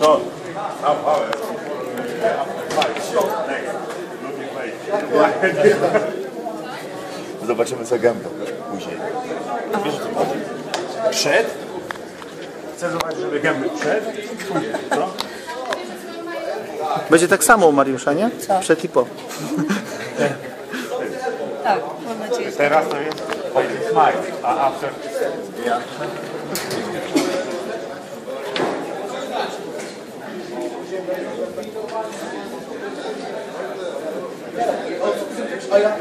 Power. Zobaczymy co gębą później. Wiesz co chodzi? Przed? Chcę zobaczyć, żeby gęby przed. Później, co? Będzie tak samo u Mariusza, nie? Przed i po. Tak, mam nadzieję. Teraz to jest smile, a after... Oh ja.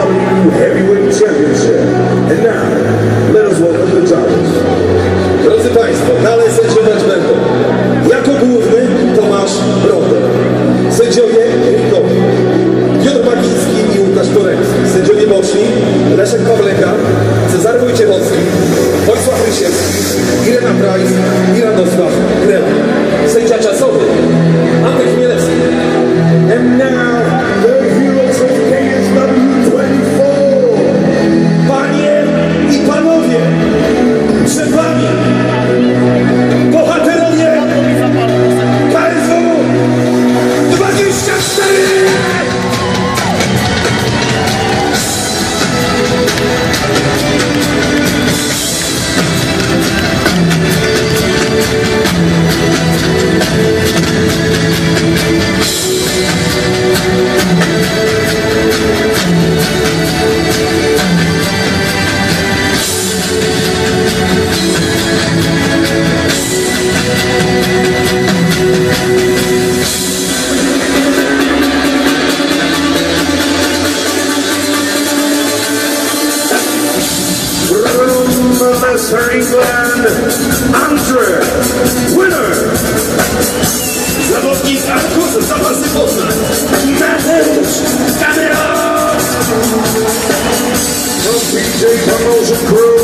KSW Heavyweight Championship. And now, let us welcome the judges. Drodzy Państwo, dalej sędziować będą jako główny Tomasz Brodek, sędziowie ringowi Piotr Bagiński i Łukasz Torecki, sędziowie boczni Leszek Pawleka, Cezary Wojciechowski, Wojsław Rysiewski, Irena Price i Radosław Krema. Sędzia czasowy Iceland, Antwerp, winner! Zawodnik Arkus, zapasy Poznań, Mateusz Kamera! To DJ Promotion Crew!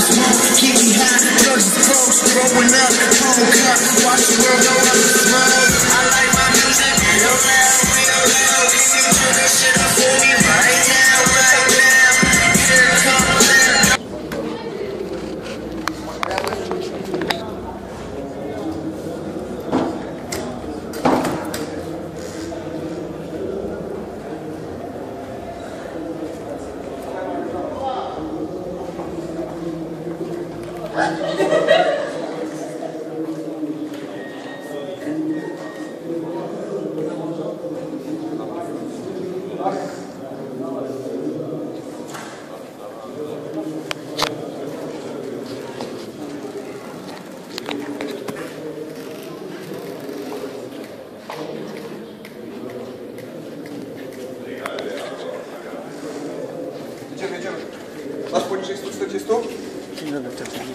just это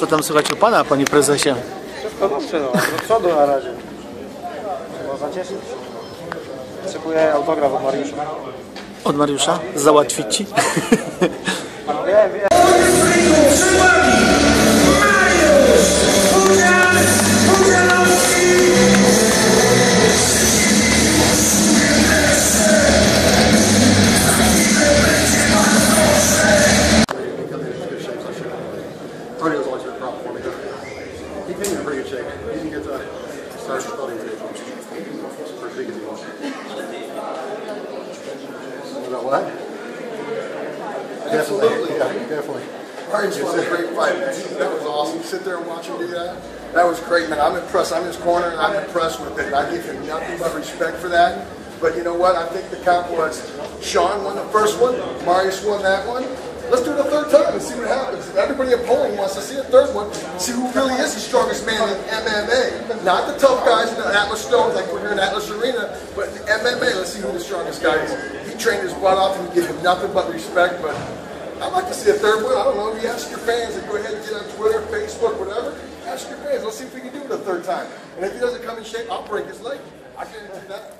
Co tam słychać u pana, panie prezesie? Wszystko dobrze, no. Do przodu na razie. Trzeba zacieszyć. Potrzebuję autograf od Mariusza. Od Mariusza? Załatwić ci? Wiem, wiem. The starting today. Pretty big was. About what? Definitely, yeah, definitely. Ryan's fought a great fight. That was awesome. Sit there and watch him do that. That was great, man. I'm impressed. I'm in his corner, and I'm impressed with it. I give him nothing but respect for that. But you know what? I think the count was Sean won the first one, Marius won that one. Let's do it a third time and see what happens. Everybody at polling wants to see a third one, see who really is the strongest man in MMA. Not the tough guys in the Atlas Stones like we're here in Atlas Arena, but in MMA, let's see who the strongest guy is. He trained his butt off and we give him nothing but respect, but I'd like to see a third one. I don't know. You ask your fans and go ahead and get on Twitter, Facebook, whatever. Ask your fans. Let's see if we can do it a third time. And if he doesn't come in shape, I'll break his leg. I can do that.